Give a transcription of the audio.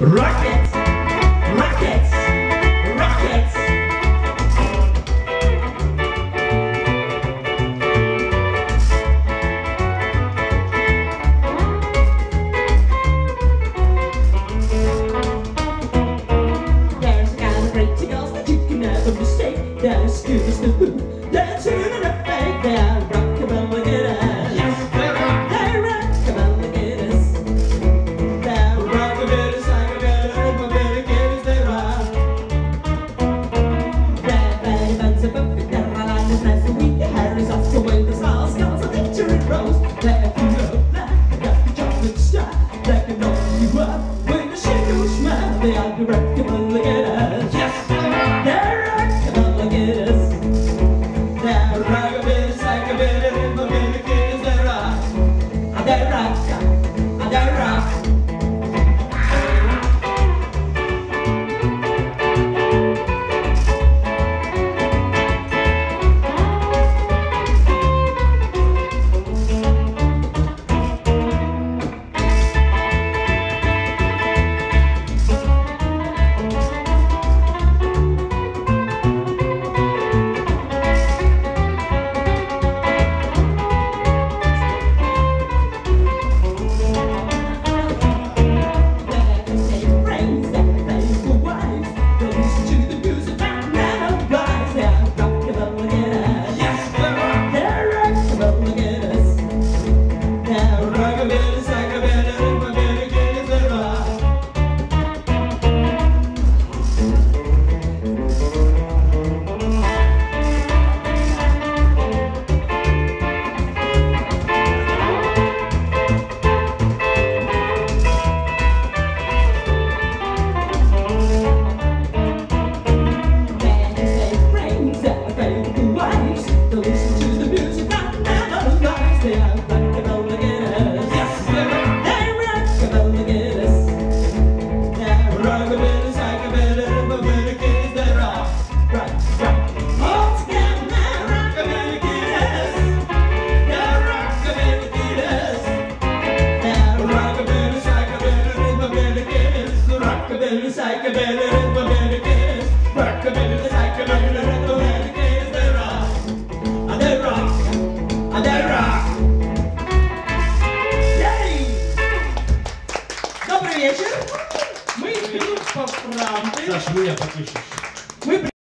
Rockets, rockabilly belly, psycho. Rock a. They rock, and they rock, and they rock. Yay! Добрый вечер. Мы идем по правде. Саш, ну я потише.